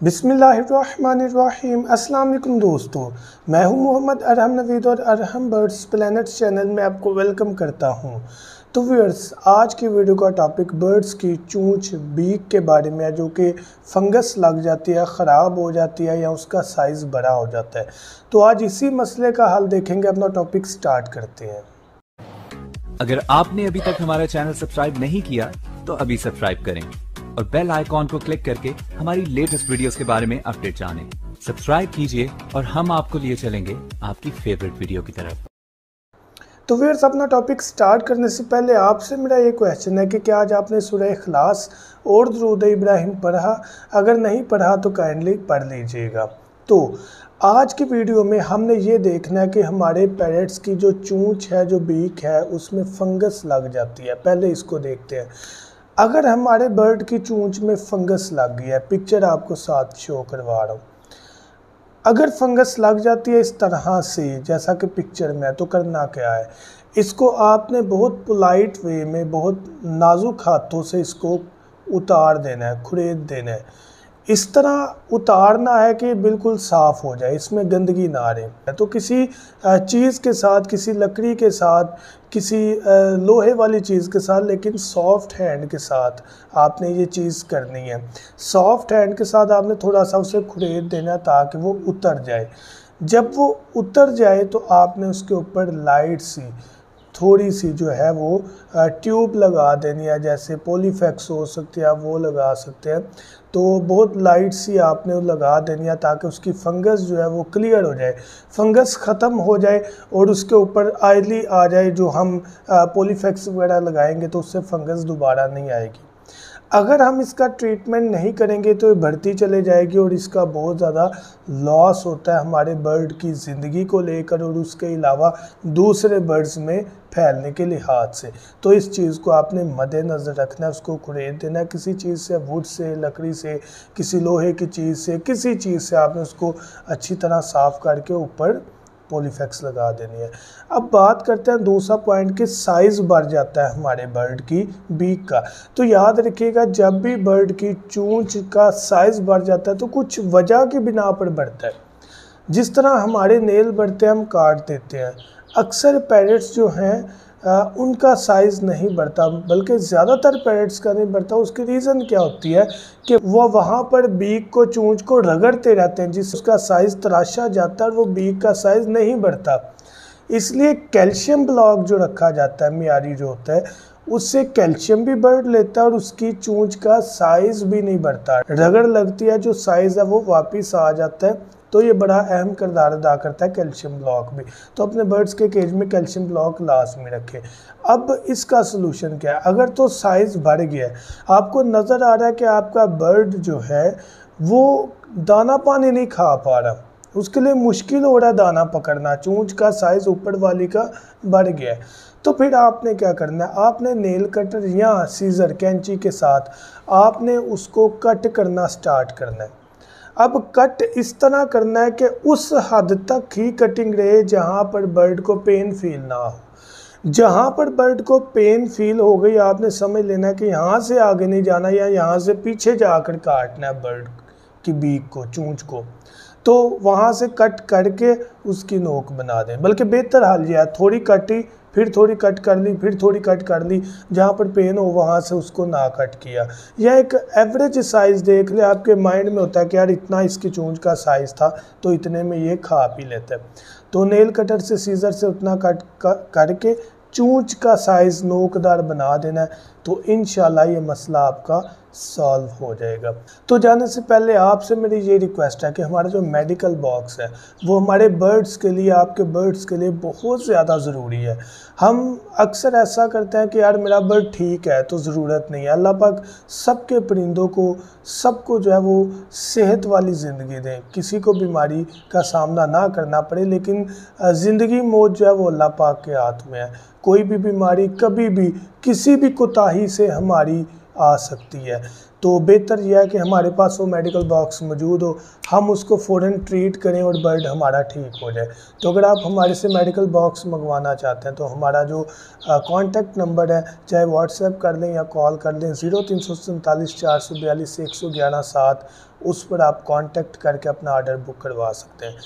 बिसमीम अल्लाम दोस्तों, मैं हूँ मोहम्मद अरहम नवीद और अरहम बर्ड्स प्लानट चैनल में आपको वेलकम करता हूँ। तो व्यूअर्स, आज की वीडियो का टॉपिक बर्ड्स की चूंच, बीक के बारे में है, जो कि फंगस लग जाती है, ख़राब हो जाती है या उसका साइज़ बड़ा हो जाता है। तो आज इसी मसले का हल देखेंगे, अपना टॉपिक स्टार्ट करते हैं। अगर आपने अभी तक हमारा चैनल सब्सक्राइब नहीं किया तो अभी सब्सक्राइब करें। और बेल आइकॉन को क्लिक करके हमारी लेटेस्ट वीडियोस के बारे में अपडेट जानें। सब्सक्राइब कीजिए और हम आपको लिए चलेंगे आपकी फेवरेट वीडियो की तरफ़। तो फिर अपना टॉपिक स्टार्ट करने से पहले आपसे मेरा ये क्वेश्चन है कि क्या आज आपने सुरह खलास और दरूद इब्राहिम पढ़ा? अगर नहीं पढ़ा तो काइंडली पढ़ लीजिएगा। तो आज की वीडियो में हमने ये देखना है कि हमारे पैरेट्स की जो चूंच है, जो बीक है, उसमें फंगस लग जाती है। पहले इसको देखते हैं। अगर हमारे बर्ड की चूंच में फंगस लग गया है, पिक्चर आपको साथ शो करवा रहा हूँ। अगर फंगस लग जाती है इस तरह से, जैसा कि पिक्चर में है तो करना क्या है? इसको आपने बहुत पोलाइट वे में, बहुत नाजुक हाथों से इसको उतार देना है, खुरेद देना है। इस तरह उतारना है कि बिल्कुल साफ़ हो जाए, इसमें गंदगी ना आ रहे तो किसी चीज़ के साथ, किसी लकड़ी के साथ, किसी लोहे वाली चीज़ के साथ, लेकिन सॉफ्ट हैंड के साथ आपने ये चीज़ करनी है। सॉफ्ट हैंड के साथ आपने थोड़ा सा उसे खुरेद देना ताकि वो उतर जाए। जब वो उतर जाए तो आपने उसके ऊपर लाइट सी थोड़ी सी जो है वो ट्यूब लगा देनी है, जैसे पोलीफेक्स हो सकती है, आप वो लगा सकते हैं। तो बहुत लाइट सी आपने लगा देनी है ताकि उसकी फंगस जो है वो क्लियर हो जाए। फंगस ख़त्म हो जाए और उसके ऊपर आयली आ जाए जो हम पोलीफेक्स वगैरह लगाएँगे तो उससे फंगस दोबारा नहीं आएगी। अगर हम इसका ट्रीटमेंट नहीं करेंगे तो ये बढ़ती चले जाएगी और इसका बहुत ज़्यादा लॉस होता है हमारे बर्ड की ज़िंदगी को लेकर और उसके अलावा दूसरे बर्ड्स में फैलने के लिहाज से। तो इस चीज़ को आपने मद्देनज़र रखना है उसको खुरेद देना। किसी चीज़ से वुड से, लकड़ी से, किसी लोहे की चीज़ से, किसी चीज़ से आपने उसको अच्छी तरह साफ़ करके ऊपर पॉलीफेक्स लगा देनी है। अब बात करते हैं दूसरा पॉइंट कि साइज़ बढ़ जाता है हमारे बर्ड की बीक का। तो याद रखिएगा, जब भी बर्ड की चूंच का साइज़ बढ़ जाता है तो कुछ वजह की बिना पर बढ़ता है। जिस तरह हमारे नेल बढ़ते हैं, हम काट देते हैं। अक्सर पैरेट्स जो हैं उनका साइज़ नहीं बढ़ता, बल्कि ज़्यादातर पैरेट्स का नहीं बढ़ता। उसकी रीज़न क्या होती है कि वह वहाँ पर बीक को चूंच को रगड़ते रहते हैं जिस उसका साइज़ तराशा जाता है वो बीक का साइज़ नहीं बढ़ता। इसलिए कैल्शियम ब्लॉक जो रखा जाता है मीरी जो होता है, उससे कैल्शियम भी बढ़ लेता है और उसकी चूंच का साइज़ भी नहीं बढ़ता। रगड़ लगती है, जो साइज़ है, वो वापस आ जाता है। तो ये बड़ा अहम किरदार अदा करता है कैल्शियम ब्लॉक भी तो अपने बर्ड्स के केज में कैल्शियम ब्लॉक लास्ट में रखें। अब इसका सोल्यूशन क्या है? अगर तो साइज़ बढ़ गया है, आपको नज़र आ रहा है कि आपका बर्ड जो है, वो दाना पानी नहीं खा पा रहा। उसके लिए मुश्किल हो रहा दाना पकड़ना। चूंच का साइज़ ऊपर वाली का बढ़ गया है। तो फिर आपने क्या करना है? आपने नेल कटर या सीज़र कैंची के साथ आपने उसको कट करना स्टार्ट करना है। अब कट इस तरह करना है कि उस हद तक ही कटिंग रहे जहाँ पर बर्ड को पेन फील ना हो। जहाँ पर बर्ड को पेन फील हो गई, आपने समझ लेना कि यहाँ से आगे नहीं जाना या यहाँ से पीछे जाकर काटना है बर्ड की बीक को, चूंच को। तो वहाँ से कट करके उसकी नोक बना दें। बल्कि बेहतर हाल यह है, थोड़ी कटी फिर थोड़ी कट कर ली फिर थोड़ी कट कर ली जहाँ पर पेन हो, वहाँ से उसको ना कट किया। या एक एवरेज साइज़ देख ले, आपके माइंड में होता है कि यार इतना इसकी चूंज का साइज़ था तो इतने में ये खा पी लेते हैं। तो नेल कटर से सीज़र से उतना कट करके चूंच का साइज़ नोकदार बना देना है तो इन ये मसला आपका सॉल्व हो जाएगा। तो जाने से पहले आपसे मेरी ये रिक्वेस्ट है कि हमारा जो मेडिकल बॉक्स है, वो हमारे बर्ड्स के लिए, आपके बर्ड्स के लिए बहुत ज़्यादा ज़रूरी है। हम अक्सर ऐसा करते हैं कि यार, मेरा बर्ड ठीक है तो ज़रूरत नहीं है। अल्लाह पाक सबके परिंदों को, सबको जो है वो सेहत वाली ज़िंदगी दें। किसी को बीमारी का सामना ना करना पड़े, लेकिन ज़िंदगी मौत जो है वो अल्लाह पाक के हाथ में है। कोई भी बीमारी कभी भी, किसी भी कोताही से हमारी आ सकती है। तो बेहतर यह है कि हमारे पास वो मेडिकल बॉक्स मौजूद हो। हम उसको फ़ौर ट्रीट करें और बर्ड हमारा ठीक हो जाए। तो अगर आप हमारे से मेडिकल बॉक्स मंगवाना चाहते हैं तो हमारा जो कॉन्टैक्ट नंबर है, चाहे व्हाट्सएप कर लें या कॉल कर लें ज़ीरो तीन सौ सैंतालीस चार सौ बयालीस एक सौ ग्यारह सात, उस पर आप कांटेक्ट करके अपना ऑर्डर बुक करवा सकते हैं।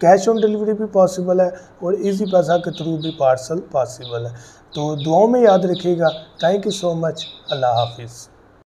कैश ऑन डिलीवरी भी पॉसिबल है और इजी पैसा के थ्रू भी पार्सल पॉसिबल है। तो दुआओं में याद रखिएगा। थैंक यू सो मच अल्लाह हाफिज़।